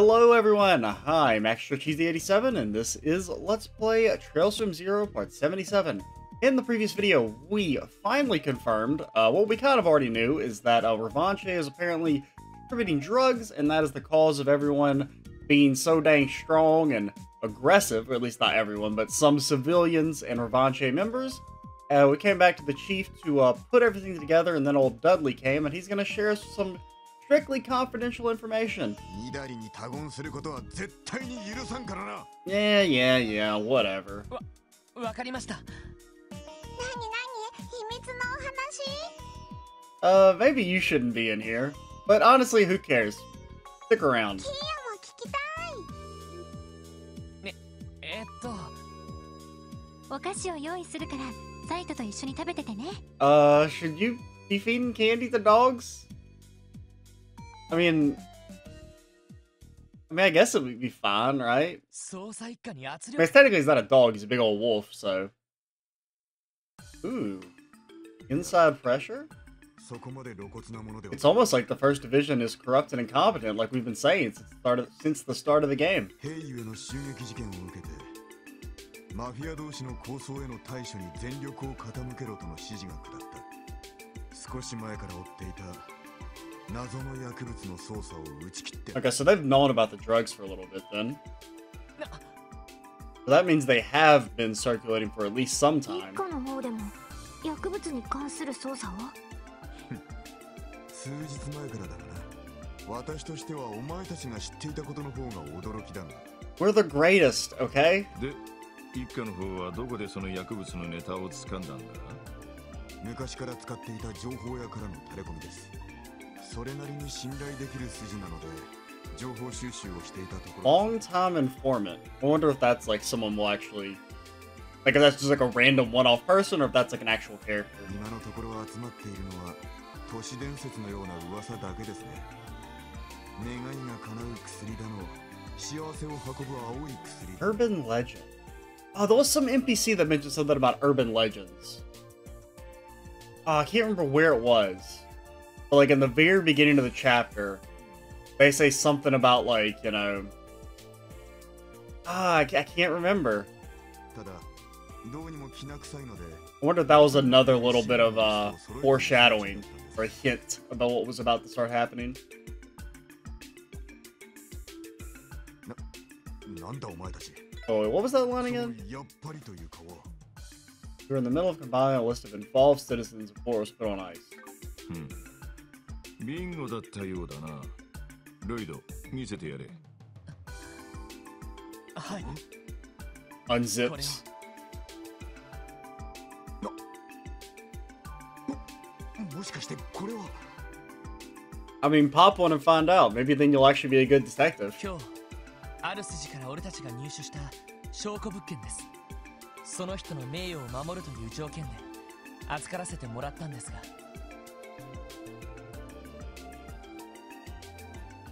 Hello everyone, hi, I'm Extra Cheesy 87 and this is Let's Play Trails from Zero Part 77. In the previous video, we finally confirmed uh, what we kind of already knew is that uh, Revanche is apparently distributing drugs and that is the cause of everyone being so dang strong and aggressive, or at least not everyone, but some civilians and Revanche members. Uh, we came back to the chief to uh, put everything together and then old Dudley came and he's going to share some strictly confidential information. Yeah, yeah, yeah, whatever. Uh, maybe you shouldn't be in here. But honestly, who cares? Stick around. Uh, should you be feeding candy to dogs? I mean, I mean, I guess it would be fine, right? 捜査一課に圧 I mean, 力 technically, he's not a dog; he's a big old wolf. So, ooh, inside pressure. It's almost like the first division is corrupt and incompetent, like we've been saying since the start of, since the start of the game. 兵ゆへの襲撃事件を受けてマフィア同士の抗争への対処に全力を傾けろとの指示が下った少し前から追っていた Okay, so they've known about the drugs for a little bit then. So that means they have been circulating for at least some 一 time. 数日前からだがな私としてはお前たちが知っていたことの方が驚きだが We're the greatest, okay? で一家の方はどこでその薬物のネタを掴んだんだ昔から使っていた情報屋からのタレコミですそれなりに信頼できる筋なので情報収集をしていたところ Long time informant. I wonder if that's like someone will actually. Like, if that's just like a random one off person or if that's like an actual character. 今のところ集まっているのは都市伝説のような噂だけですね願いが叶う薬だの幸せを運ぶ青い薬 Urban legend. Oh, there was some NPC that mentioned something about urban legends. Oh, I can't remember where it was. like in the very beginning of the chapter, they say something about like you know, ah, I, I can't remember. I wonder if that was another little bit of uh, foreshadowing or a hint about what was about to start happening. Oh, what was that line again? We're in the middle of compiling a list of involved citizens of Boris put on ice. Hmm. ビンゴだったようだなロイド見せてやれはい Unzips. もしかしてこれは I mean, pop one and find out. Maybe then you'll actually be a good detective. 今日ある筋から俺たちが入手した証拠物件ですその人の名誉を守るという条件で預からせてもらったんですが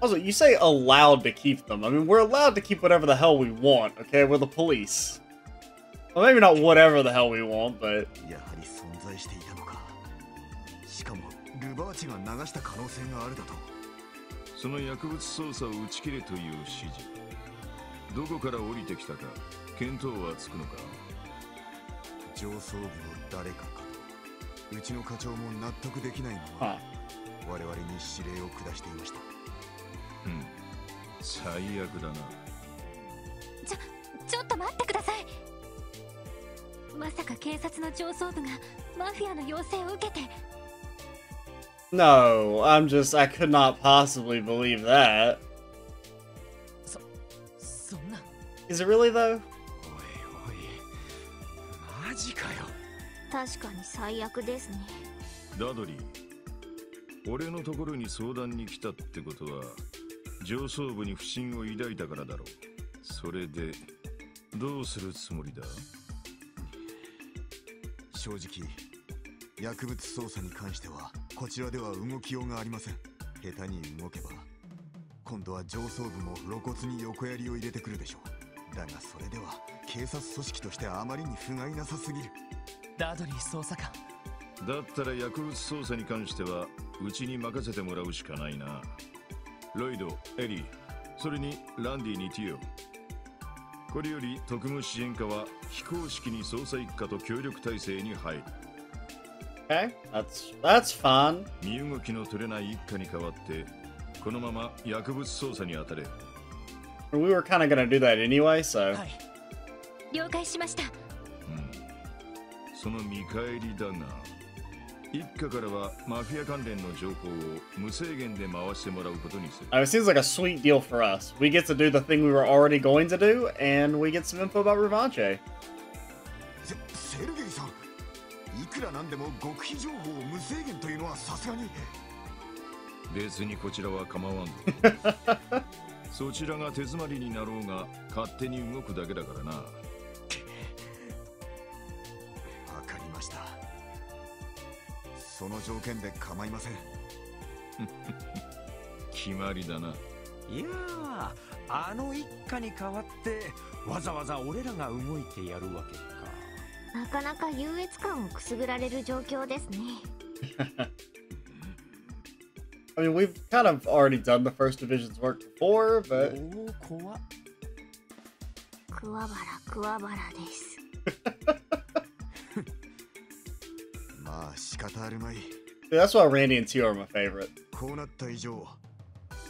Also, you say allowed to keep them. I mean, we're allowed to keep whatever the hell we want, okay? We're the police. Well, maybe not whatever the hell we want, but やはり存在していたのかしかもルバーチが流した可能性があるだとその薬物捜査を打ち切れという指示どこから降りてきたか見当はつくのか上層部の誰かかとうちの課長も納得できないまま huh. 我々に指令を下していましたうん。最悪だな。ちょちょっと待ってください。まさか警察の上層部がマフィアの要請を受けて。No, I'm just, I could not possibly believe that. そんな。Is it really though? おいおい。マジかよ。確かに最悪ですね。ダドリー俺のところに相談に来たってことは上層部に不信を抱いたからだろう。それでどうするつもりだ？正直薬物捜査に関してはこちらでは動きようがありません。下手に動けば今度は上層部も露骨に横やりを入れてくるでしょう。だがそれでは警察組織としてあまりに不甲斐なさすぎる。ダドリー捜査官。だったら薬物捜査に関してはうちに任せてもらうしかないなロイドエリー。それにランディにティオこれより特務支援課は非公式に捜査一課と協力体制に入る。Okay, that's that's fun. 身動きの取れない一課に代わってこのまま薬物捜査に当たれ。We were kind of gonna do that anyway, so. はい。了解しました。うん。その見返りだが一家からはマフィア関連の情報を無制限で回してもらうことにする。セ,ゲイ、いくらなんでも極秘情報を無制限というのはさすがに。こちは構わ。そちらが手詰まりになろうが、勝手に動くだけだからな。その条件で構いません。決まりだな。いやーあの一家に代わってわざわざ俺らが動いてやるわけか。なかなか優越感をくすぐられる状況ですね。I mean, we've kind of already done the first division's work before, お but 桑原桑原です 仕方あるまい dude, that's why Randy and Tio are my favorite. こうなった以上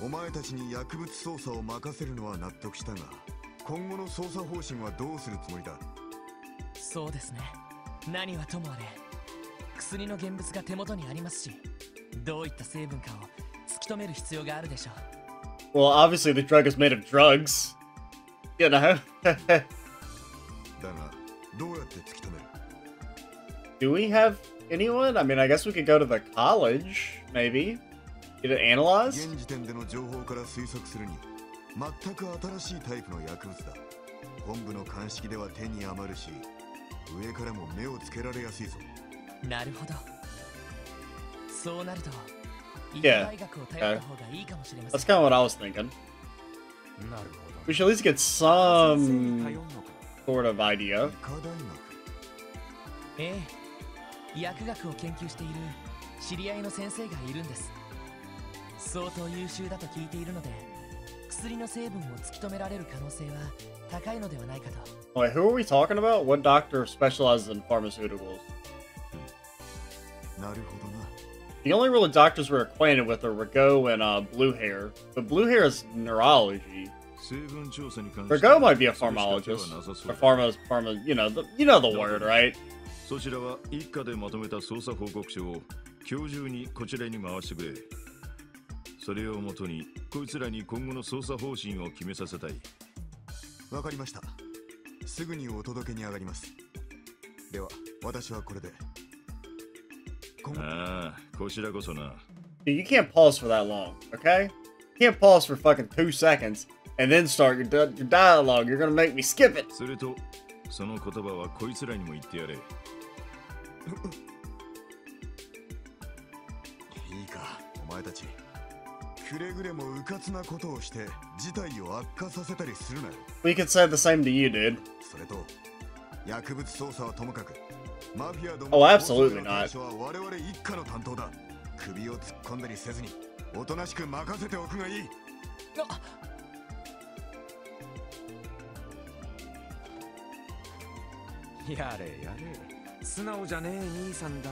お前たちに薬物捜査を任せるのは納得したが今後の捜査方針はどうするつもりだそうですね何はともあれ薬の現物が手元にありますしどういった成分かを突き止める必要があるでしょう Well, obviously the drug is made of drugs. You know? だがどうやって突き止める Do we have anyone? I mean, I guess we could go to the college, maybe. Get it analyzed? 現時点での情報から推測するに全く新しいタイプの薬物だ本部の鑑識では手に余るし上からも目をつけられやすいぞなるほどそうなると医 Yeah. 科大学を頼った方がいいかもしれません That's kind of what I was thinking. なるほ We ど should at least get 先生に some 頼んのか sort of idea. 薬学を研究している知り合いの先生がいるんです相当優秀だと聞いているので薬の成分を突き止められる可能性は高いのではないかと Wait, who are we talking about? What doctor specializes in pharmaceuticals? なるほどな The only really doctors we're acquainted with are Rago and uh, Blue Hair. But Blue Hair is neurology. 成分調査に関して Rago might be a それしか手は pharmacist. なさそ Or う pharma, pharma, you know, the, you know the word, right? そちらは一課でまとめた捜査報告書を今日中にこちらに回してくれそれをもとにこいつらに今後の捜査方針を決めさせたいわかりましたすぐにお届けに上がりますでは私はこれでああこちらこそな Dude, you can't pause for that long, okay? You can't pause for fucking two seconds and then start your, your dialogue. You're gonna make me skip it. それとその言葉はこいつらにも言ってやれ。いいかお前たち。くれぐれもうかつなことをして事態を悪化させたりするなよ。We could say the same to you, dude. それと薬物捜査はともかくマフィアど Oh, も absolutely の対処は我々一家の担当だ。首を突っ込んだりせずにおとなしく任せておくがいい。あやれやれ素直じゃねえ兄さんだ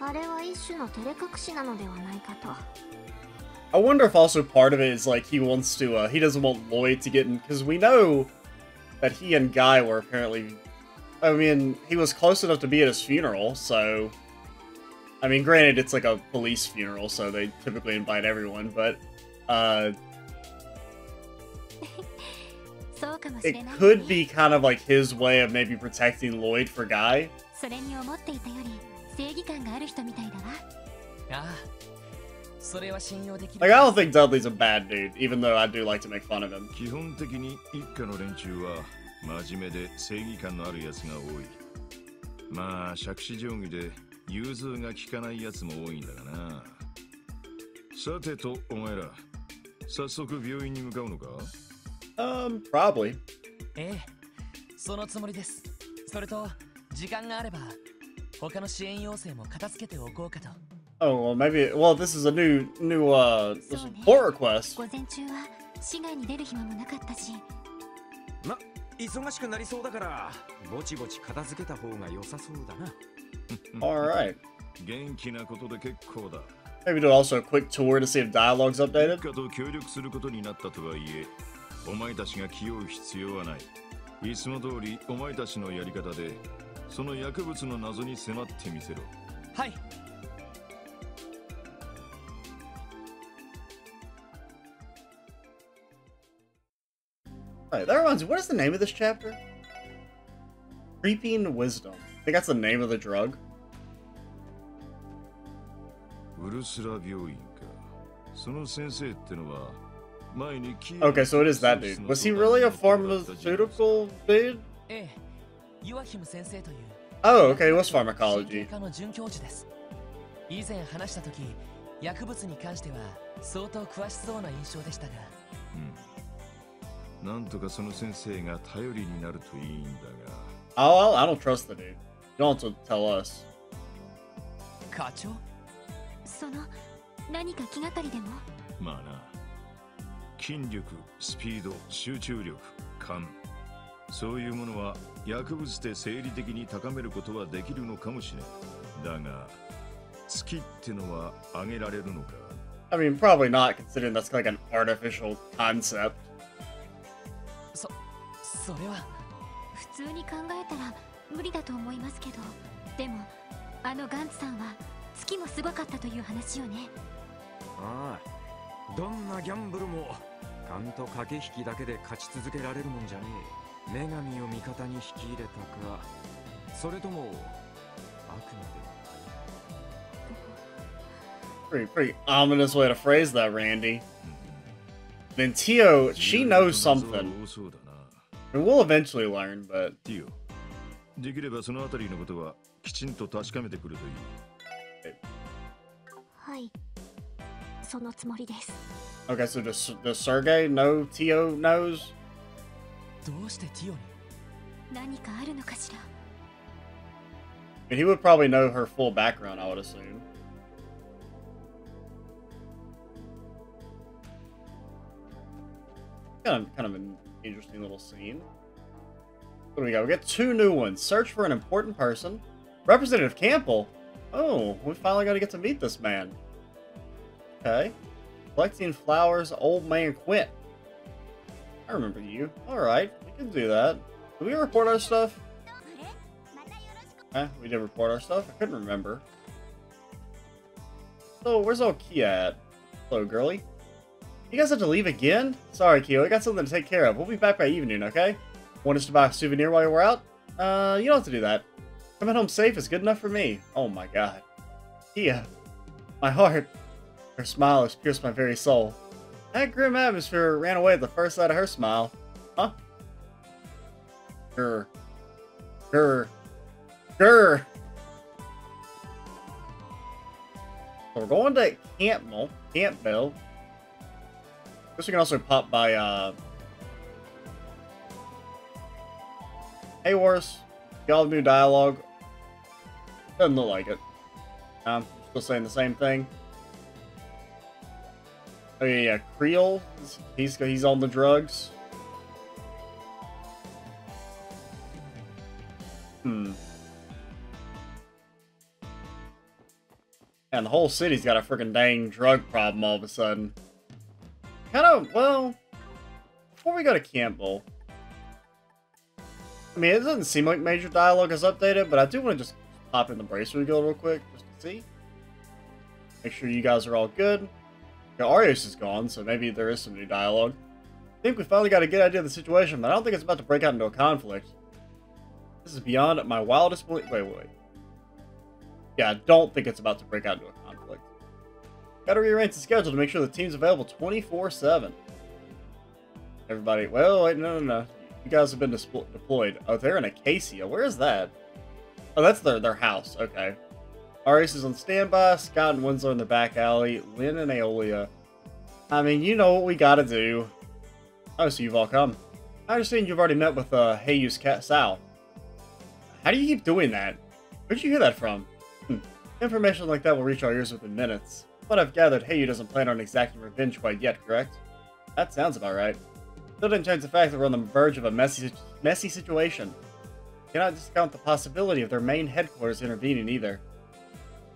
なあれは一種の照れ隠しなのではないかと I wonder if also part of it is like he wants to, uh, he doesn't want Lloyd to get in, because we know that he and Guy were apparently, I mean, he was close enough to be at his funeral, so, I mean, granted, it's like a police funeral, so they typically invite everyone, but, uh, it ない、 could be kind of like his way of maybe protecting Lloyd for Guy. それに思っていたより正義感がある人みたいだわああそれは信用できる Like, I don't think Dudley's a bad dude, even though I do like to make fun of him. 基本的に一家の連中は真面目で正義感のあるやつが多いまあ杓子定規で融通が利かないやつも多いんだがなさてとお前ら早速病院に向かうのか Um, probably. ええそのつもりですそれと時間があれば他の支援要請も片付けておこうかと Oh, well, maybe, well, this is a new, new, uh, So, support request. 午前中は 市外に出る暇もなかったしま忙しくなりそうだからぼちぼち片付けた方が良さそうだな Alright. 元気なことで結構だ Maybe do also a quick tour to see if dialogue's 一 updated. お前たちが気負う必要はないいつも通りお前たちのやり方でその薬物の謎に迫ってみせろはい。Alright, that reminds me, what is the name of this chapter? Creeping Wisdom. I think that's the name of the drug. ウルスラ病院かその先生ってのは Okay, so it is that dude. Was he really a pharmaceutical dude? ええ、ユアヒム先生という Oh, okay, it was 神 pharmacology. 経科の准教授です。以前話した時、薬物に関しては相当詳しそうな印象でしたが、うんなんとかその先生が頼りになるといいんだ Oh, I don't trust the dude. You don't have to tell us. 課長その何か気がかりでもがまあな 筋力スピード集中力勘。そういうものは薬物で生理的に高めることはできるのかもしれん。だが月ってのは上げられるのか？I mean, probably not, considering that's like an artificial concept. そ、それは普通に考えたら無理だと思いますけど。でもあのガンツさんは月もすごかったという話よね。ああどんなギャンブルも勘と駆け引きだけで勝ち続けられるもんじゃねえ女神を味方に引き入れたかそれともあくまで Pretty, pretty ominous way to phrase that, Randy. Then Tio, she knows something. 多そうだな And we'll eventually learn, but ティオできればそのあたりのことはきちんと確かめてくるといいはい Okay, so does, does Sergei know Tio knows? どうしてティオに何かあるのかしら He would probably know her full background, I would assume. Kind of, kind of an interesting little scene. What do we got? We got two new ones. Search for an important person. Representative Campbell. Oh, we finally got to get to meet this man. Okay. Collecting flowers, old man Quint. I remember you. All right, we can do that. Do we report our stuff? Eh, we did report our stuff. I couldn't remember. So, where's old KeA at? Hello, girly. You guys have to leave again? Sorry, KeA. I got something to take care of. We'll be back by evening, okay? Want us to buy a souvenir while we're out? Uh, you don't have to do that. Coming home safe is good enough for me. Oh my god. KeA. My heart. Her smile has pierced my very soul. That grim atmosphere ran away at the first sight of her smile. Huh? Grr. Grr. Grr. So we're going to Campbell. Campbell. Guess we can also pop by, uh... Hey, Wars. Y'all new dialogue. Doesn't look like it. Um, still saying the same thing. Oh yeah, yeah. Creel, he's he's on the drugs. Hmm. And the whole city's got a freaking dang drug problem all of a sudden. Kind of, well, before we go to Campbell, I mean, it doesn't seem like major dialogue is updated, but I do want to just pop in the Bracer Guild real quick, just to see. Make sure you guys are all good. Arios is gone, so maybe there is some new dialogue. I think we finally got a good idea of the situation, but I don't think it's about to break out into a conflict. This is beyond my wildest belief. Wait, wait, wait. Yeah, I don't think it's about to break out into a conflict. Gotta rearrange the schedule to make sure the team's available 24-7. Everybody, well, wait, no, no, no. You guys have been deployed. Oh, they're in Acacia. Where is that? Oh, that's their, their house. Okay. Arios is on standby. Scott and Wenzel in the back alley. Lynn and Eolia. I mean, you know what we gotta do. Oh, so you've all come. I understand you've already met with uh, Heiyu's cat Sal. How do you keep doing that? Where'd you hear that from? Hmm. Information like that will reach our ears within minutes. But I've gathered Heiyu doesn't plan on exacting revenge quite yet, correct? That sounds about right. Still didn't change the fact that we're on the verge of a messy, messy situation. Cannot discount the possibility of their main headquarters intervening either.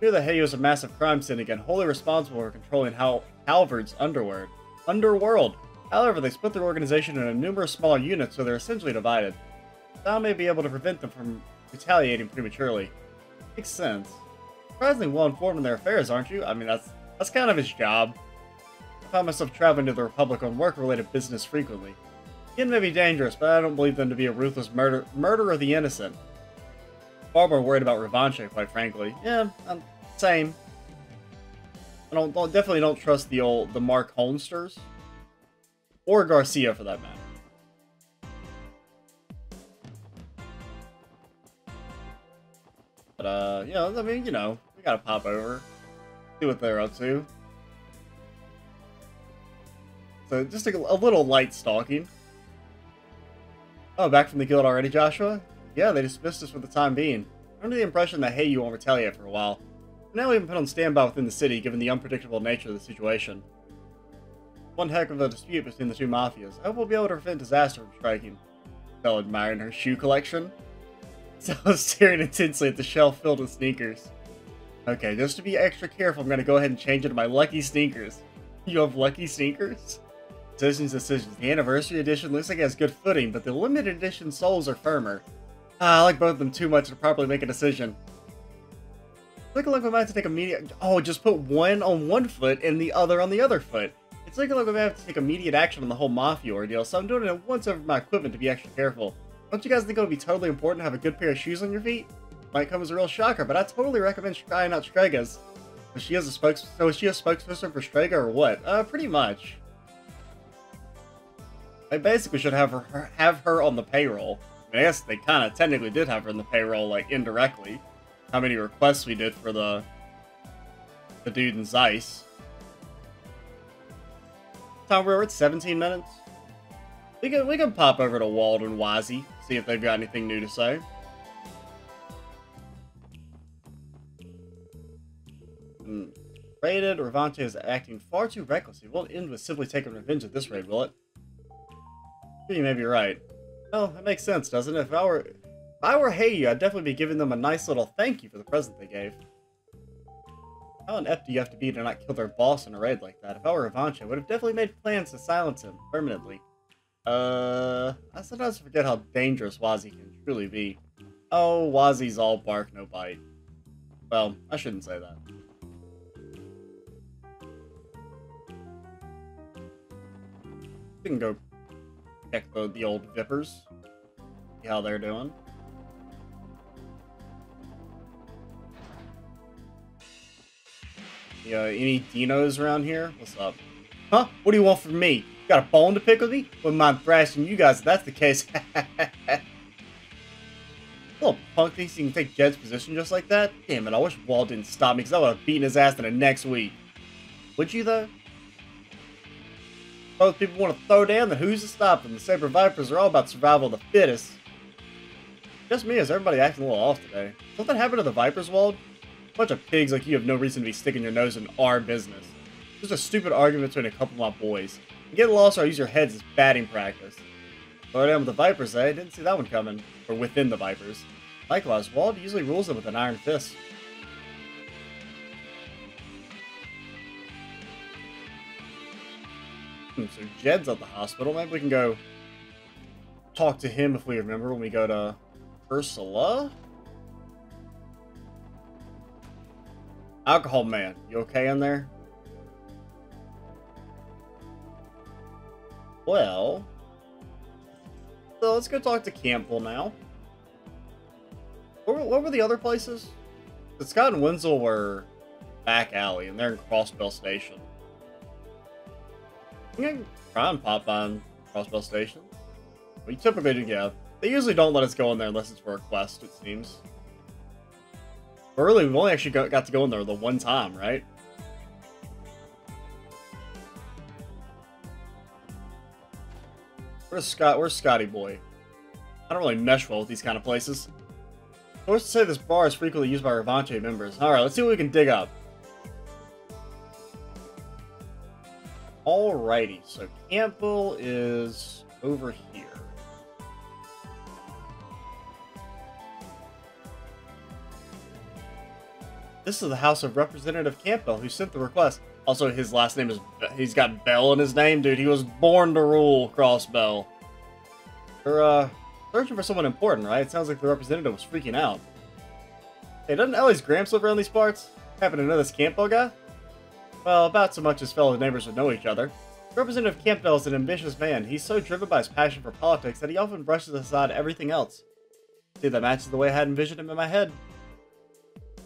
Fear that Heiyu is a massive crime syndicate and wholly responsible for controlling Cal Calvard's underworld. Underworld! However, they split their organization into numerous smaller units, so they're essentially divided. Thou may be able to prevent them from retaliating prematurely. Makes sense. Surprisingly well informed in their affairs, aren't you? I mean, that's that's kind of his job. I find myself traveling to the Republic on work-related business frequently. Yin may be dangerous, but I don't believe them to be a ruthless murder murder of the innocent. Far more worried about Revanche, quite frankly. Yeah, I'm, same. I don't, definitely don't trust the old the Mark Holmsters or Garcia for that matter. But uh, you know, I mean, you know, we gotta pop over, see what they're up to. So just a, a little light stalking. Oh, back from the guild already, Joshua? Yeah, they dismissed us for the time being. Under the impression that Heiyu won't retaliate for a while. Now we have been put on standby within the city, given the unpredictable nature of the situation. One heck of a dispute between the two mafias. I hope we'll be able to prevent disaster from striking. Belle admiring her shoe collection. So staring intensely at the shelf filled with sneakers. Okay, just to be extra careful, I'm gonna go ahead and change it to my lucky sneakers. You have lucky sneakers? Decisions, decisions. The anniversary edition looks like it has good footing, but the limited edition soles are firmer. Ah, I like both of them too much to properly make a decision. Looking like we might have to take a immediate. Oh, just put one on one foot and the other on the other foot. It's like we might have to take immediate action on the whole Mafia ordeal, so I'm doing it once over my equipment to be extra careful. Don't you guys think it would be totally important to have a good pair of shoes on your feet? Might come as a real shocker, but I totally recommend trying out Strega's. She as a spokes so is she a spokesperson for Strega or what? Uh, pretty much. I basically should have her have her on the payroll. I, guess they kind of technically did have her in the payroll, like indirectly. How many requests we did for the the dude in Zeiss. Time we're at 17 minutes. We can we can pop over to Wald and Wazy, see if they've got anything new to say. Hmm. Raided, Revante is acting far too recklessly. Won't end with simply taking revenge at this rate, will it? You may be right. Well, that makes sense, doesn't it? If I were if I were Heiyu, I'd definitely be giving them a nice little thank you for the present they gave. How an F do you have to be to not kill their boss in a raid like that? If I were Revanche, I would have definitely made plans to silence him permanently. Uh, I sometimes forget how dangerous Wazy can truly be. Oh, Wazy's all bark, no bite. Well, I shouldn't say that. We can go check the, the old Vipers. See how they're doing. Yeah, any dinos around here? What's up? Huh? What do you want from me? Got a bone to pick with me? Wouldn't mind thrashing you guys if that's the case. Little punk thinks he can take Jed's position just like that? Damn it, I wish Wald didn't stop me because I would have beaten his ass in the next week. Would you, though? Most people want to throw down, then who's to stop them? The Saber Vipers are all about survival of the fittest. Just me, is everybody acting a little off today? Something happened to the Vipers, Wald? Bunch of pigs like you have no reason to be sticking your nose in our business. Just a stupid argument between a couple of my boys. You get lost or I use your heads as batting practice. Throw down with the Vipers, eh? Didn't see that one coming. Or within the Vipers. Likewise, Wald usually rules them with an iron fist. So Jed's at the hospital. Maybe we can go talk to him if we remember when we go to Ursula? Alcohol man, you okay in there? Well, so let's go talk to Campbell now. What were, what were the other places? Scott and Wenzel were back alley, and they're in Crossbell Station. I can try and pop on Crossbell Station. We typically do, yeah. They usually don't let us go in there unless it's for a quest, it seems. But really, we've only actually got, got to go in there the one time, right? Where's Scott? Where's Scotty boy? I don't really mesh well with these kind of places. Source to say this bar is frequently used by Revanche members. Alright, let's see what we can dig up. Alrighty, so Campbell is over here. This is the house of Representative Campbell who sent the request. Also, his last name is, he's got Bell in his name, dude. He was born to rule, Crossbell. They're, uh, searching for someone important, right? It sounds like the representative was freaking out. Hey, doesn't Elie's Gramps live around these parts? Happen to know this Campbell guy? Well, about so much as fellow neighbors would know each other. Representative Campbell is an ambitious man. He's so driven by his passion for politics that he often brushes aside everything else. See, that matches the way I had envisioned him in my head.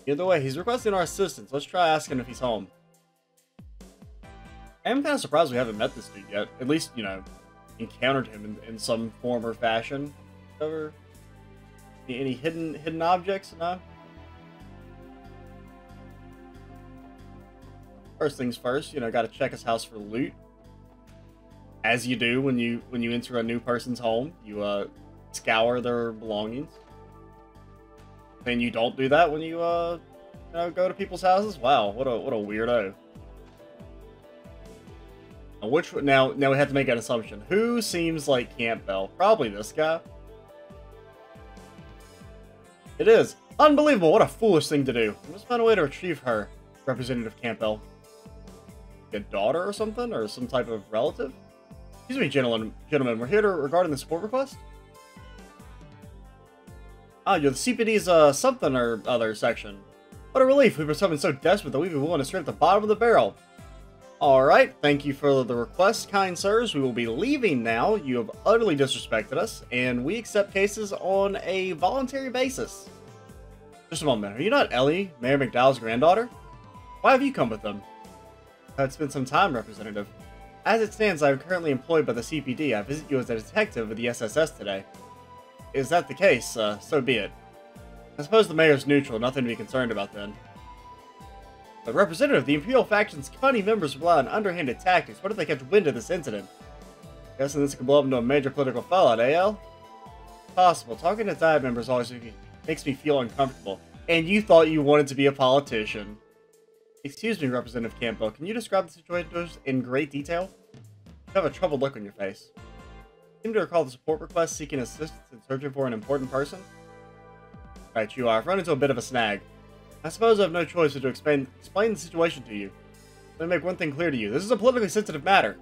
Either way, he's requesting our assistance. Let's try asking if he's home. I am kind of surprised we haven't met this dude yet. At least, you know, encountered him in, in some form or fashion. Ever? Any, hidden hidden objects? No? First things first, you know, got to check his house for loot. As you do when you when you enter a new person's home, you uh, scour their belongings. And you don't do that when you uh, you know, go to people's houses. Wow, what a what a weirdo. Now, which now now we have to make an assumption. Who seems like Campbell? Probably this guy. It is unbelievable. What a foolish thing to do. We must find a way to retrieve her, Representative Campbell a daughter or something, or some type of relative? Excuse me, gentlemen. Gentlemen, we're here to regarding the support request. Ah, you're the CPD's uh something or other section. What a relief! We've been something so desperate that we've been willing to scrape the bottom of the barrel. Alright, thank you for the request, kind sirs. We will be leaving now. You have utterly disrespected us, and we accept cases on a voluntary basis. Just a moment, are you not Elie, Mayor MacDowell's granddaughter? Why have you come with them? It's been some time, Representative. As it stands, I am currently employed by the CPD. I visit you as a detective with the SSS today. Is that the case? Uh, so be it. I suppose the mayor's neutral, nothing to be concerned about then. But Representative, the Imperial faction's cunning members rely on underhanded tactics. What if they catch wind of this incident? Guessing this could blow up into a major political fallout, eh, El? Possible. Talking to Diet members always makes me feel uncomfortable. And you thought you wanted to be a politician. Excuse me, Representative Campbell, can you describe the situation to us in great detail? You have a troubled look on your face. Seem to recall the support request seeking assistance in searching for an important person? Right, you are. I've run into a bit of a snag. I suppose I have no choice but to explain, explain the situation to you. Let me make one thing clear to you. This is a politically sensitive matter.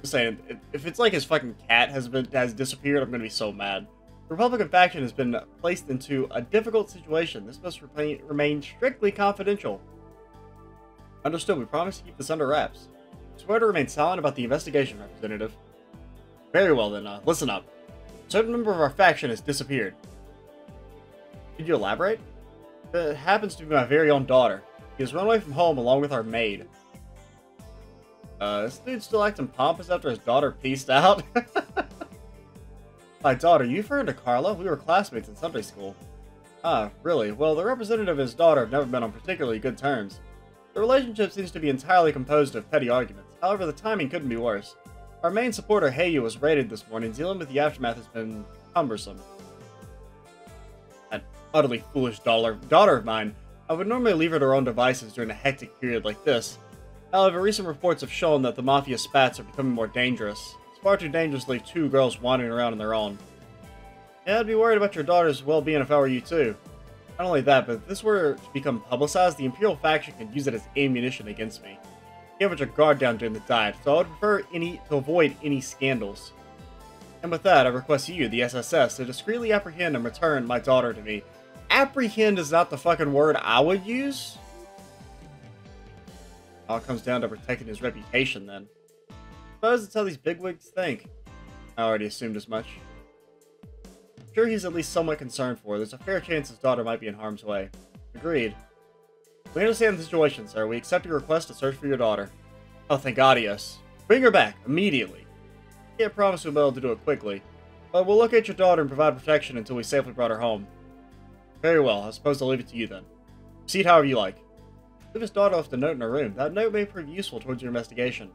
Just saying, if it's like his fucking cat has been has disappeared, I'm gonna be so mad. The Republican faction has been placed into a difficult situation. This must remain strictly confidential. Understood. We promise to keep this under wraps. Swear to remain silent about the investigation, Representative. Very well then, uh, listen up. A certain member of our faction has disappeared. Could you elaborate? It happens to be my very own daughter. He has run away from home along with our maid. Uh, this dude still acting pompous after his daughter pieced out? My daughter, you referring to Carla? We were classmates in Sunday school. Ah, really? Well, the representative and his daughter have never been on particularly good terms. The relationship seems to be entirely composed of petty arguments. However, the timing couldn't be worse. Our main supporter, Heiyu, was raided this morning. Dealing with the aftermath has been cumbersome. That utterly foolish daughter, daughter of mine. I would normally leave her to her own devices during a hectic period like this. However, recent reports have shown that the Mafia spats are becoming more dangerous It's far too dangerous to leave two girls wandering around on their own. Yeah, I'd be worried about your daughter's well-being if I were you too. Not only that, but if this were to become publicized, the Imperial faction could use it as ammunition against me. You have a guard down during the diet, so I would prefer any to avoid any scandals. And with that, I request you, the SSS, to discreetly apprehend and return my daughter to me. Apprehend is not the fucking word I would use. All comes down to protecting his reputation then suppose it's how these bigwigs think. I already assumed as much. Sure he's at least somewhat concerned for. There's a fair chance his daughter might be in harm's way. Agreed. We understand the situation, sir. We accept your request to search for your daughter. Oh, thank God, yes. Bring her back, immediately. Can't promise we'll be able to do it quickly, but we'll locate your daughter and provide protection until we safely brought her home. Very well, I suppose I'll leave it to you then. Proceed however you like. Leave his daughter left a note in her room. That note may prove useful towards your investigation.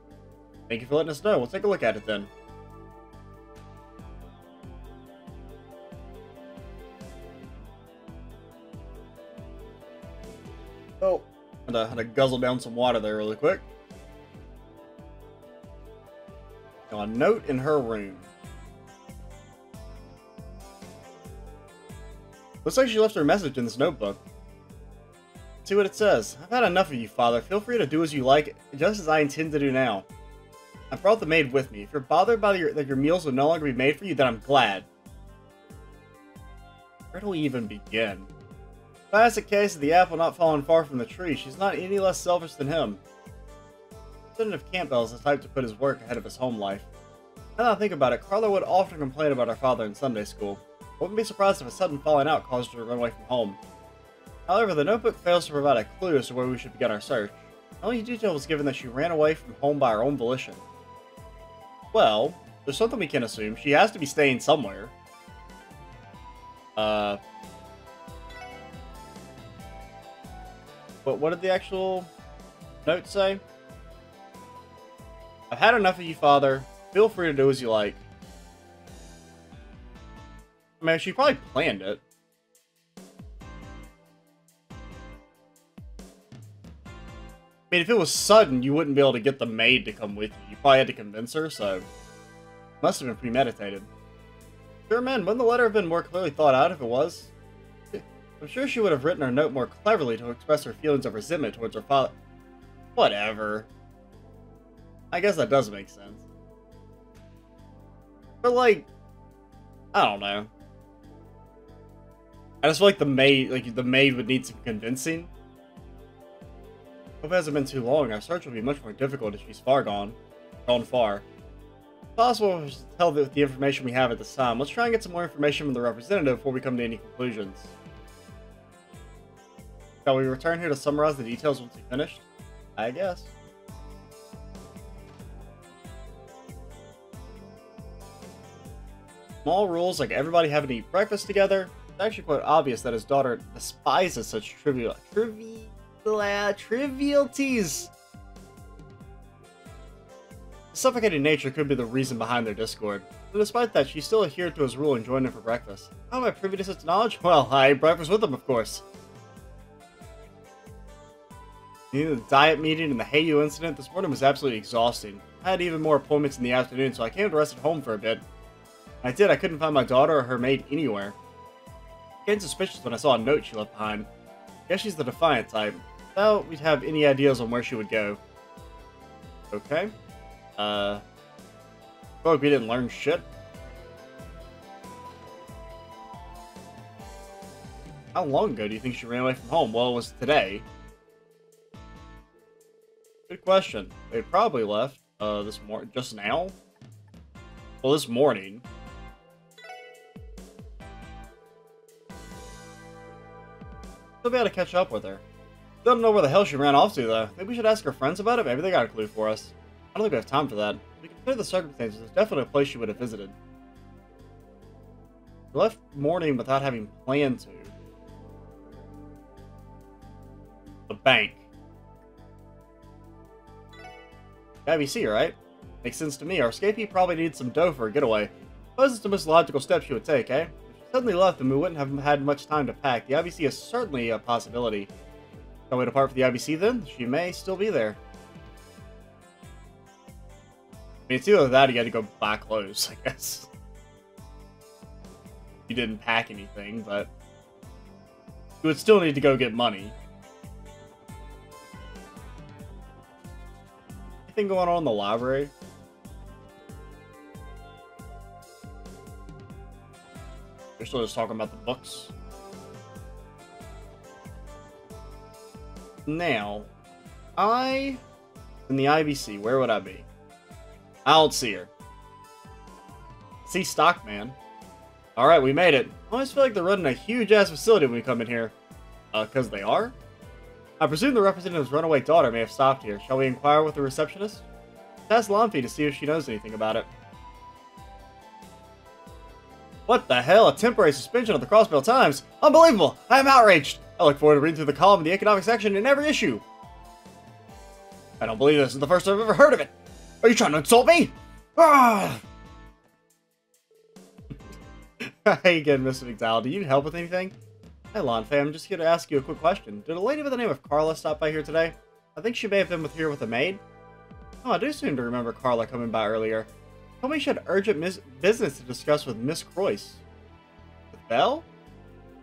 Thank you for letting us know. We'll take a look at it then. Oh, had to, had to guzzle down some water there really quick. Now, a note in her room. Looks like she left her message in this notebook. Let's see what it says. I've had enough of you, Father. Feel free to do as you like, just as I intend to do now. I brought the maid with me. If you're bothered by your, that your meals will no longer be made for you, then I'm glad. Where do we even begin? Classic case of the apple not falling far from the tree. She's not any less selfish than him. Representative Campbell is the type to put his work ahead of his home life. Now that I think about it, Carla would often complain about her father in Sunday school. I wouldn't be surprised if a sudden falling out caused her to run away from home. However, the notebook fails to provide a clue as to where we should begin our search. The only detail was given that she ran away from home by her own volition. Well, there's something we can assume. She has to be staying somewhere. Uh... But what did the actual note say? I've had enough of you, Father. Feel free to do as you like. I mean, she probably planned it. I mean, if it was sudden, you wouldn't be able to get the maid to come with you. You probably had to convince her, so... Must have been premeditated. Sure, man, wouldn't the letter have been more clearly thought out if it was? I'm sure she would have written her note more cleverly to express her feelings of resentment towards her father. Whatever. I guess that does make sense. But, like... I don't know. I just feel like the maid, like, the maid would need some convincing. Hope it hasn't been too long. Our search will be much more difficult if she's far gone. Gone far. It's possible to tell with the information we have at this time. Let's try and get some more information from the representative before we come to any conclusions. Shall we return here to summarize the details once we finished? I guess. Small rules like everybody having to eat breakfast together. It's actually quite obvious that his daughter despises such trivial, trivial trivialities. The suffocating nature could be the reason behind their discord. But despite that, she still adhered to his rule and joined him for breakfast. How am I privy to such knowledge? Well, I ate breakfast with him, of course. The diet meeting and the Heiyu incident this morning was absolutely exhausting. I had even more appointments in the afternoon, so I came to rest at home for a bit. I did, I couldn't find my daughter or her maid anywhere. Getting suspicious when I saw a note she left behind. Guess she's the defiant type. Doubt we'd have any ideas on where she would go. Okay. Uh. feel we didn't learn shit. How long ago do you think she ran away from home? Well, it was today. Good question. They probably left uh, this morning, just now. Well, this morning. Still be able to catch up with her. Don't know where the hell she ran off to, though. Maybe we should ask her friends about it? Maybe they got a clue for us. I don't think we have time for that. We consider the circumstances, it's definitely a place she would have visited. Left morning without having planned to. The bank. IBC, right? Makes sense to me. Our escapee probably needs some dough for a getaway. Suppose it's the most logical step she would take, eh? If she suddenly left, then we wouldn't have had much time to pack. The IBC is certainly a possibility. Shall we depart for the IBC then? She may still be there. I mean, it's either that or you had to go buy clothes, I guess. You didn't pack anything, but... You would still need to go get money. Anything going on in the library? You're still just talking about the books? Now, I, in the IBC, where would I be? I don't see her. See Stockman. Alright, we made it. I always feel like they're running a huge-ass facility when we come in here. Uh, because they are? I presume the representative's runaway daughter may have stopped here. Shall we inquire with the receptionist? Ask Lamphy to see if she knows anything about it. What the hell? A temporary suspension of the Crossbell Times? Unbelievable! I am outraged! I look forward to reading through the column of the economic section in every issue. I don't believe this is the first I've ever heard of it. Are you trying to insult me? Ah! hey again, Mr. MacDowell. Do you need help with anything? Hey, Lon fam. I'm just here to ask you a quick question. Did a lady by the name of Carla stop by here today? I think she may have been with here with a maid. Oh, I do seem to remember Carla coming by earlier. Told me she had urgent business to discuss with Miss Crois. With Belle?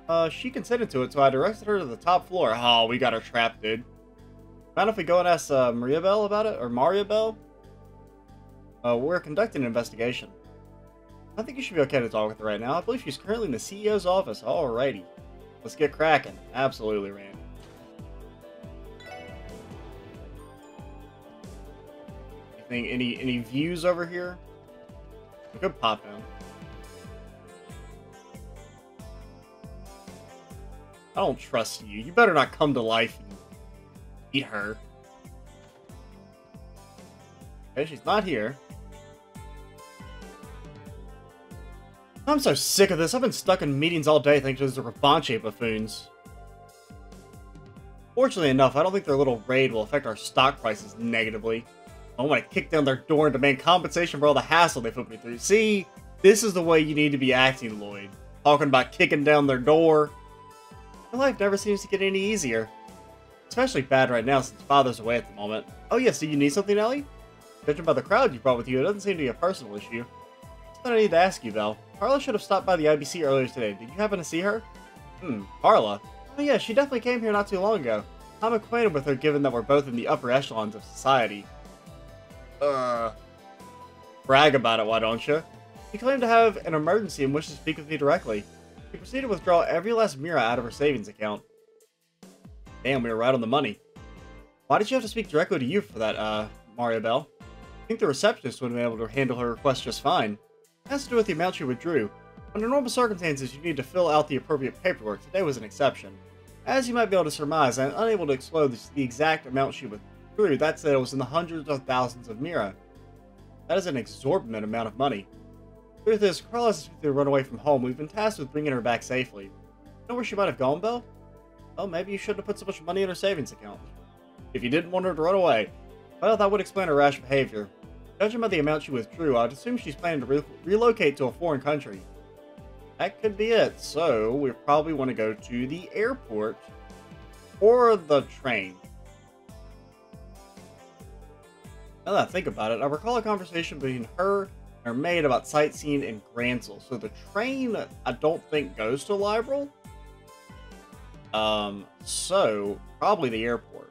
Uh, she consented to it, so I directed her to the top floor. Oh, we got her trapped, dude. Mind if we go and ask uh, Mariabell about it? Or Mariabell? Uh, we're conducting an investigation. I think you should be okay to talk with her right now. I believe she's currently in the CEO's office. Alrighty. Let's get cracking. Absolutely, Randy. Anything, any, any views over here? We could pop in. I don't trust you. You better not come to life and eat her. Okay, she's not here. I'm so sick of this. I've been stuck in meetings all day thanks to those Rabanche buffoons. Fortunately enough, I don't think their little raid will affect our stock prices negatively. I want to kick down their door and demand compensation for all the hassle they put me through. See, this is the way you need to be acting, Lloyd. Talking about kicking down their door. My life never seems to get any easier. Especially bad right now since Father's away at the moment. Oh yes, do you need something, Elie? Judging by the crowd you brought with you, it doesn't seem to be a personal issue. I need to ask you, Val. Carla should have stopped by the IBC earlier today. Did you happen to see her? Hmm, Carla? Oh yeah, she definitely came here not too long ago. I'm acquainted with her given that we're both in the upper echelons of society. Uh... Brag about it, why don't you? She claimed to have an emergency and wished to speak with me directly. She proceeded to withdraw every last Mira out of her savings account. Damn, we were right on the money. Why did she have to speak directly to you for that, uh, Mariabell? I think the receptionist would have been able to handle her request just fine. Has to do with the amount she withdrew. Under normal circumstances, you need to fill out the appropriate paperwork. Today was an exception. As you might be able to surmise, I'm unable to disclose the exact amount she withdrew. That said, it was in the hundreds of thousands of Mira. That is an exorbitant amount of money. The truth is, Carla has to run away from home. We've been tasked with bringing her back safely. You know where she might have gone, Belle? Well, maybe you shouldn't have put so much money in her savings account. If you didn't want her to run away. Well, that would explain her rash behavior. Judging by the amount she withdrew, I'd assume she's planning to re relocate to a foreign country. That could be it. So, we probably want to go to the airport or the train. Now that I think about it, I recall a conversation between her and her maid about sightseeing in Grancel. So the train, I don't think goes to Liberl. Um, so probably the airport.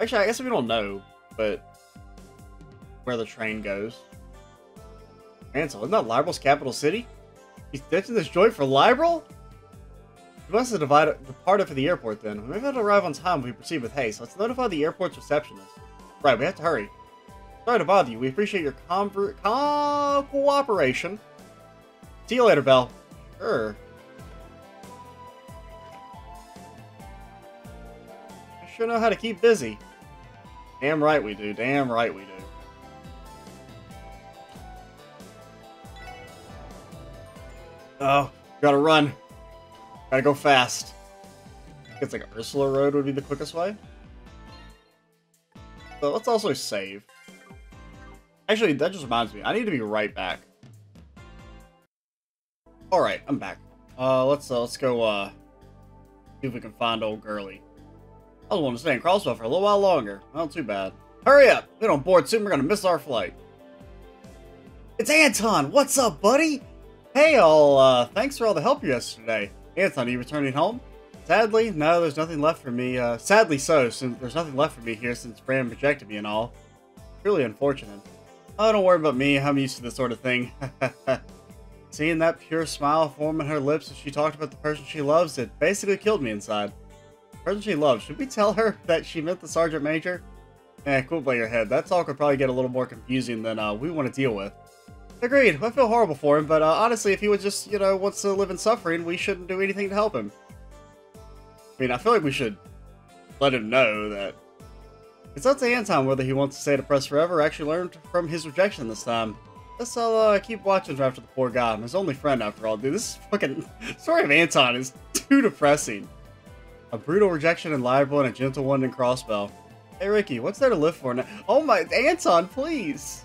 Actually, I guess we don't know, but where the train goes. Ansel, isn't that Liberl's capital city? He's ditching this joint for Liberl? We must have divided, departed for the airport then. We may have to arrive on time if we proceed with haste. Let's notify the airport's receptionist. Right, we have to hurry. Sorry to bother you. We appreciate your conver co cooperation. See you later, Belle. Sure. I sure know how to keep busy. Damn right we do. Damn right we do. Oh, gotta run. Gotta go fast. It's like Ursula Road would be the quickest way. So let's also save. Actually, that just reminds me. I need to be right back. All right, I'm back. Uh, let's uh, let's go uh see if we can find old girly. I was wanting to stay in Crossbell for a little while longer. Not too bad. Hurry up! We don't board soon. We're gonna miss our flight. It's Anton. What's up, buddy? Hey, all. Uh, thanks for all the help you yesterday. Anton, are you returning home? Sadly, no, there's nothing left for me. Uh, sadly so, since there's nothing left for me here since Fran rejected me and all. Really unfortunate. Oh, don't worry about me. I'm used to this sort of thing. Seeing that pure smile form on her lips as she talked about the person she loves, it basically killed me inside. The person she loves, should we tell her that she meant the Sergeant Major? Eh, cool by your head. That talk would probably get a little more confusing than uh, we want to deal with. Agreed. I feel horrible for him, but uh, honestly, if he was just, you know, wants to live in suffering, we shouldn't do anything to help him. I mean, I feel like we should let him know that it's up to Anton whether he wants to stay depressed forever or actually learn from his rejection this time. Guess I'll uh, keep watching after the poor guy. I'm his only friend after all. Dude, this fucking story of Anton is too depressing. A brutal rejection in Liberl and a gentle one in Crossbell. Hey Ricky, what's there to live for now? Oh my, Anton, please!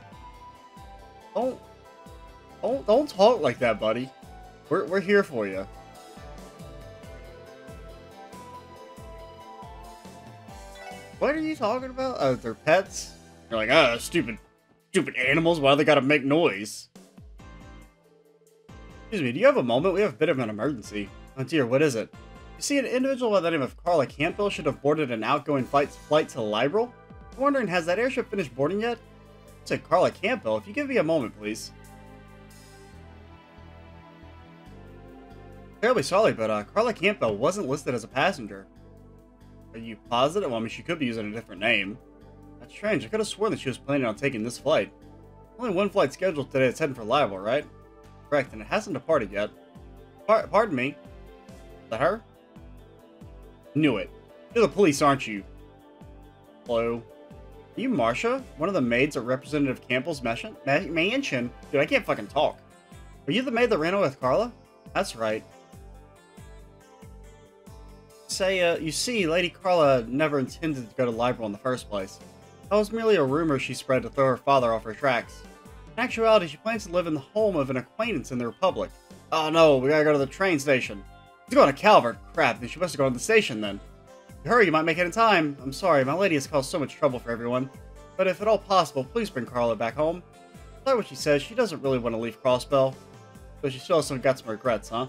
Don't, don't, don't talk like that, buddy. We're, we're here for you. What are you talking about? Oh, they're pets? You're like, oh, stupid Stupid animals, why they gotta make noise? Excuse me, do you have a moment? We have a bit of an emergency. Oh dear, what is it? You see, an individual by the name of Carla Campbell should have boarded an outgoing flight, flight to Liberl. I'm wondering, has that airship finished boarding yet? Said Carla Campbell, if you give me a moment, please. Terribly sorry, but uh, Carla Campbell wasn't listed as a passenger. Are you positive? Well, I mean, she could be using a different name. That's strange. I could have sworn that she was planning on taking this flight. Only one flight scheduled today that's heading for Liberl, right? Correct, and it hasn't departed yet. Par pardon me. Is that her? Knew it. You're the police, aren't you? Hello? Are you Marsha? One of the maids at Representative Campbell's mansion? mansion? Dude, I can't fucking talk. Are you the maid that ran away with Carla? That's right. Say, uh, you see, Lady Carla never intended to go to Liberl in the first place. That was merely a rumor she spread to throw her father off her tracks. In actuality, she plans to live in the home of an acquaintance in the Republic. Oh no, we gotta go to the train station. She's going to Calvard. Crap, then she must have gone to the station then. Hurry, you might make it in time. I'm sorry, my lady has caused so much trouble for everyone. But if at all possible, please bring Carla back home. That's what she says. She doesn't really want to leave Crossbell. But she still has some got some regrets, huh?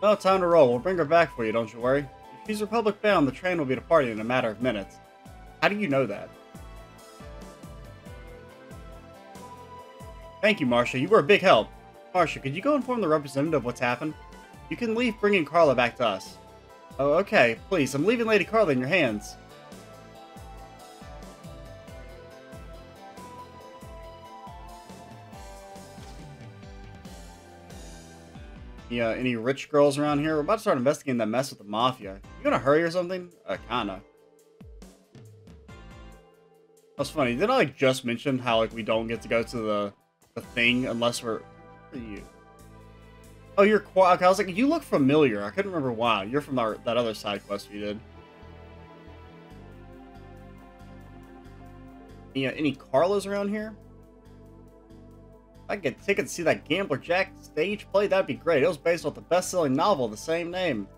Well, time to roll. We'll bring her back for you, don't you worry. If she's Republic bound, the train will be departing in a matter of minutes. How do you know that? Thank you, Marsha. You were a big help. Marsha, could you go inform the representative of what's happened? You can leave bringing Carla back to us. Oh, okay. Please, I'm leaving Lady Carla in your hands. Yeah, any rich girls around here? We're about to start investigating that mess with the Mafia. You gonna hurry or something? Uh, kinda. That's funny. Didn't I like just mention how like we don't get to go to the the thing unless we're you? Oh, you're Quark. I was like, you look familiar. I couldn't remember why. You're from our, that other side quest we did. Any, uh, any Carlas around here? I could take ticket to see that Gambler Jack stage play. That'd be great. It was based off the best-selling novel of the same name.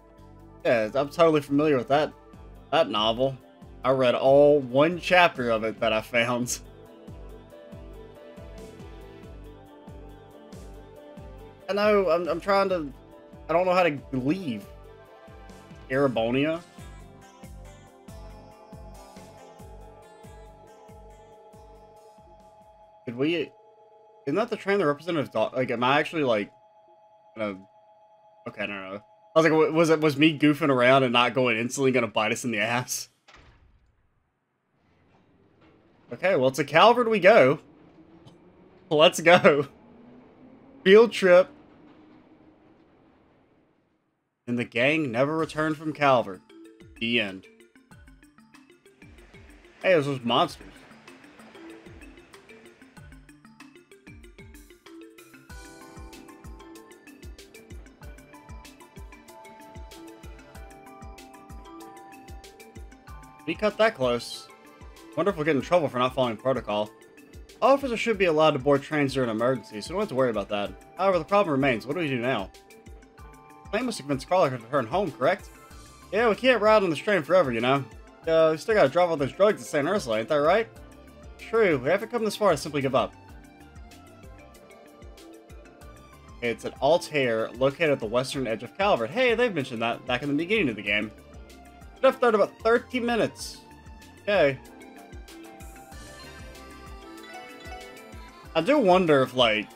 Yeah, I'm totally familiar with that that novel. I read all one chapter of it that I found. I know, I'm, I'm trying to... I don't know how to leave. Erebonia? Did we... Isn't that the train the representative dog? Like, am I actually, like... Gonna... Okay, I don't know. I was like, was it was me goofing around and not going instantly gonna bite us in the ass? Okay, well, to Calvard we go. Let's go. Field trip and the gang never returned from Calvard. The end. Hey, this was monsters. We cut that close. Wonder if we'll get in trouble for not following protocol. Officers should be allowed to board trains during an emergency, so don't have to worry about that. However, the problem remains. What do we do now? Plan must have convinced to return home, correct? Yeah, we can't ride on this train forever, you know. Uh, we still gotta drop all those drugs to St. Ursula, ain't that right? True, we haven't come this far to simply give up. It's at Altair, located at the western edge of Calvard. Hey, they've mentioned that back in the beginning of the game. Have started about 30 minutes. Okay. I do wonder if, like,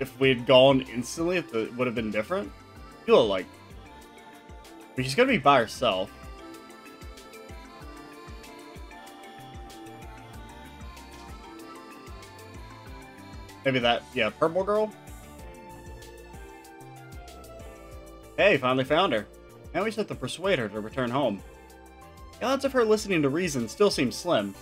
if we had gone instantly, if it would have been different feel like... I mean, she's gonna be by herself. Maybe that, yeah, purple girl? Hey, finally found her. Now we just have to persuade her to return home. The odds of her listening to reason still seem slim.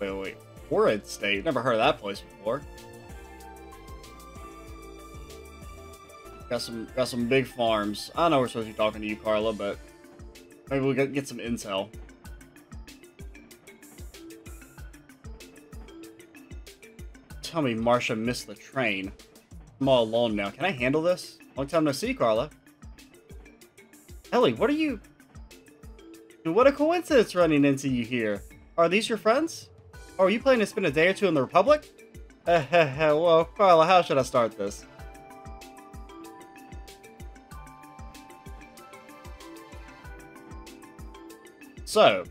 Wait, wait, Horrid State? Never heard of that place before. Got some got some big farms. I know we're supposed to be talking to you, Carla, but maybe we'll get, get some intel. Tell me Marsha missed the train. I'm all alone now. Can I handle this? Long time no see, Carla. Elie, what are you... What a coincidence running into you here. Are these your friends? Or are you planning to spend a day or two in the Republic? well, Carla, how should I start this? So,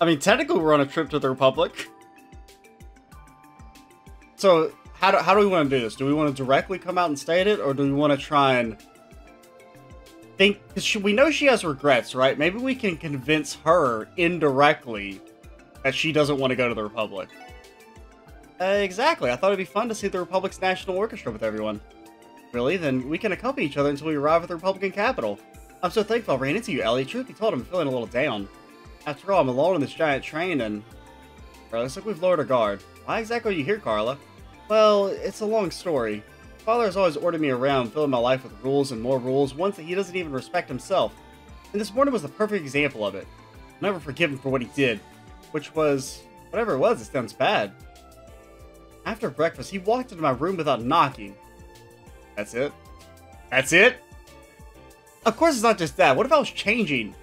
I mean, technically we're on a trip to the Republic. So, how do, how do we want to do this? Do we want to directly come out and state it, or do we want to try and think? Because we know she has regrets, right? Maybe we can convince her indirectly that she doesn't want to go to the Republic. Uh, exactly. I thought it'd be fun to see the Republic's national orchestra with everyone. Really? Then we can accompany each other until we arrive at the Republican capital. I'm so thankful I ran into you, Elie. Truth be told, I'm feeling a little down. After all, I'm alone in this giant train and... Bro, looks like we've lowered our guard. Why exactly are you here, Carla? Well, it's a long story. Father has always ordered me around, filling my life with rules and more rules, ones that he doesn't even respect himself. And this morning was the perfect example of it. I'll never forgive him for what he did. Which was... whatever it was, it sounds bad. After breakfast, he walked into my room without knocking. That's it? That's it? Of course it's not just that. What if I was changing?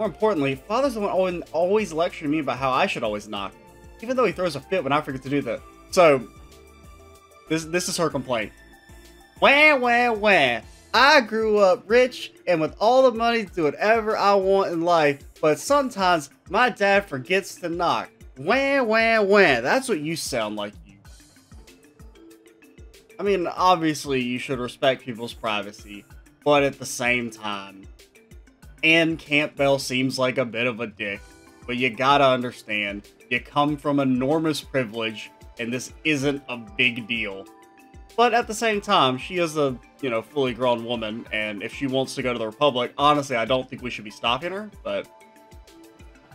More importantly, Father's the one always lecturing me about how I should always knock. Even though he throws a fit when I forget to do that. So, this, this is her complaint. Wah, wah, wah. I grew up rich and with all the money to do whatever I want in life, but sometimes my dad forgets to knock. Wah, wah, wah. That's what you sound like. I mean, obviously, you should respect people's privacy, but at the same time, Anne Campbell seems like a bit of a dick, but you gotta understand, you come from enormous privilege, and this isn't a big deal. But at the same time, she is a, you know, fully grown woman, and if she wants to go to the Republic, honestly, I don't think we should be stopping her, but...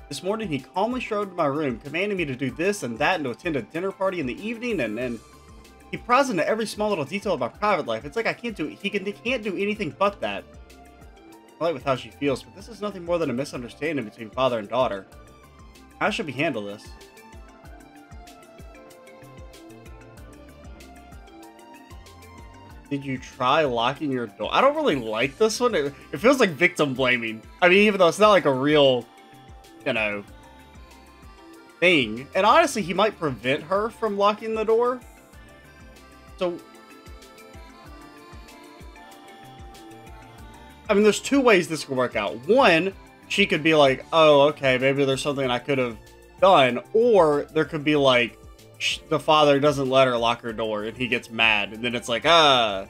This morning, he calmly strode into my room, commanding me to do this and that and to attend a dinner party in the evening, and then... He pries into every small little detail of my private life. It's like I can't do he can he can't do anything but that. I like with how she feels, but this is nothing more than a misunderstanding between father and daughter. How should we handle this? Did you try locking your door? I don't really like this one. It, it feels like victim blaming. I mean, even though it's not like a real, you know, thing. And honestly, he might prevent her from locking the door. So, I mean, there's two ways this could work out. One, she could be like, oh, okay, maybe there's something I could have done. Or there could be like, the father doesn't let her lock her door and he gets mad. And then it's like, ah.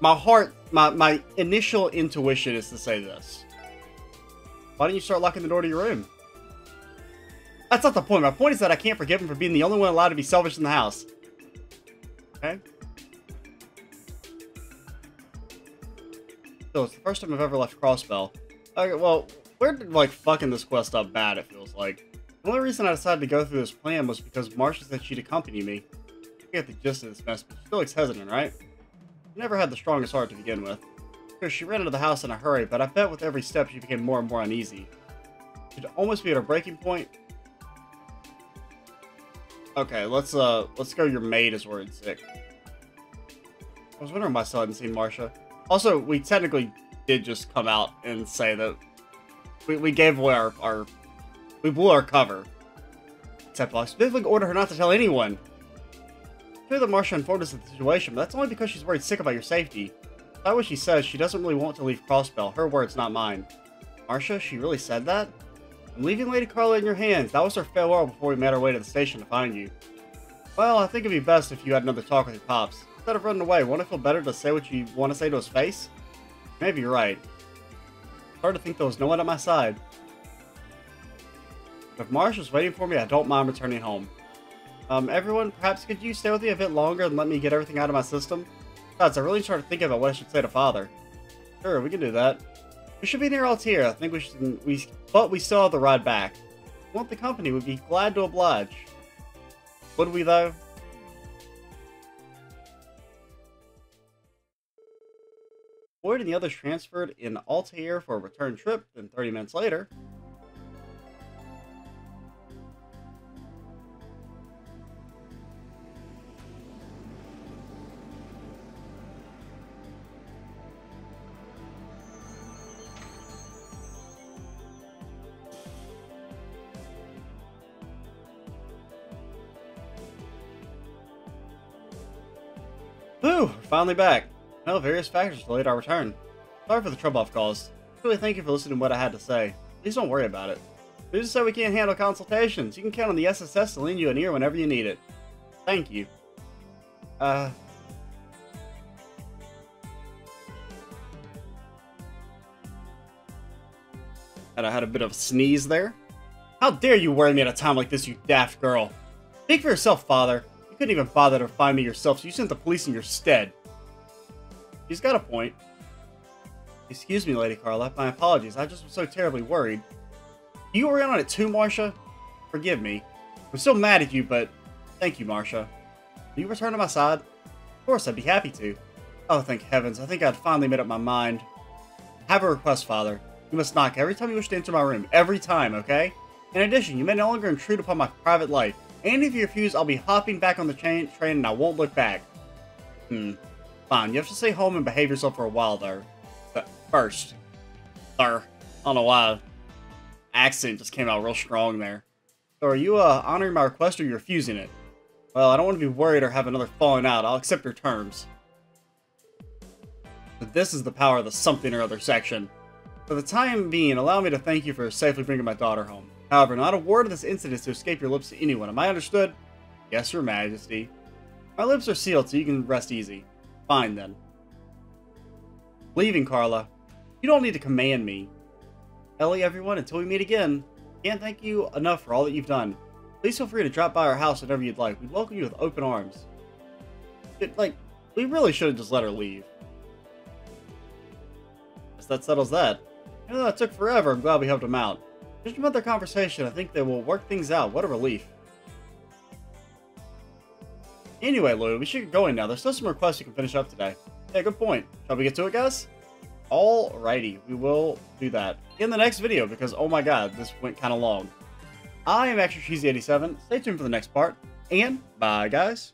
My heart, my, my initial intuition is to say this. Why don't you start locking the door to your room? That's not the point. My point is that I can't forgive him for being the only one allowed to be selfish in the house. Okay. So it's the first time I've ever left Crossbell. Okay, well, we're like fucking this quest up bad, it feels like. The only reason I decided to go through this plan was because Marsha said she'd accompany me. I get the gist of this mess, but she still looks hesitant, right? She never had the strongest heart to begin with. Because she ran into the house in a hurry, but I bet with every step she became more and more uneasy. She'd almost be at a breaking point, Okay, let's uh let's go your maid is worried sick. I was wondering why I still hadn't seen Marsha. Also, we technically did just come out and say that we, we gave away our, our we blew our cover. Except I specifically ordered her not to tell anyone. Clear that Marsha informed us of the situation, but that's only because she's worried sick about your safety. That what she says, she doesn't really want to leave Crossbell. Her words, not mine. Marsha, she really said that? I'm leaving Lady Carla in your hands. That was our farewell before we made our way to the station to find you. Well, I think it'd be best if you had another talk with your pops. Instead of running away, won't it feel better to say what you want to say to his face? Maybe you're right. Hard to think there was no one at my side. If Marsh was waiting for me, I don't mind returning home. Um, everyone, perhaps could you stay with me a bit longer and let me get everything out of my system? Besides, I really started thinking about what I should say to Father. Sure, we can do that. We should be near Altair. I think we should. We, but we still have the ride back. If want the company? We'd be glad to oblige. Would we though? Lloyd and the others transferred in Altair for a return trip, Then 30 minutes later, finally back. Well, various factors delayed our return. Sorry for the trouble I've caused. Really thank you for listening to what I had to say. Please don't worry about it. Just said we can't handle consultations. You can count on the SSS to lend you an ear whenever you need it. Thank you. Uh... And I had a bit of a sneeze there. How dare you worry me at a time like this, you daft girl. Speak for yourself, father. You couldn't even bother to find me yourself, so you sent the police in your stead. She's got a point. Excuse me, Lady Carla. My apologies. I just was so terribly worried. You were in on it too, Marsha? Forgive me. I'm still mad at you, but thank you, Marsha. Will you return to my side? Of course, I'd be happy to. Oh, thank heavens. I think I'd finally made up my mind. I have a request, Father. You must knock every time you wish to enter my room. Every time, okay? In addition, you may no longer intrude upon my private life. And if you refuse, I'll be hopping back on the train, train and I won't look back. Hmm. Fine, you have to stay home and behave yourself for a while, though. But first, sir, I don't know why accent just came out real strong there. So are you uh, honoring my request or you refusing it? Well, I don't want to be worried or have another falling out. I'll accept your terms. But this is the power of the something or other section. For the time being, allow me to thank you for safely bringing my daughter home. However, not a word of this incident is to escape your lips to anyone. Am I understood? Yes, your majesty. My lips are sealed, so you can rest easy. Fine, then. Leaving, Carla. You don't need to command me. Elie, everyone, until we meet again, can't thank you enough for all that you've done. Please feel free to drop by our house whenever you'd like. We'd welcome you with open arms. It, like, we really should have just let her leave. Guess that settles that. Even though that took forever, I'm glad we helped him out. Just another conversation, I think they will work things out. What a relief. Anyway, Lou, we should get going now. There's still some requests you can finish up today. Yeah, good point. Shall we get to it, guys? Alrighty, we will do that in the next video because, oh my god, this went kind of long. I am Extra Cheesy 87. Stay tuned for the next part, and bye, guys.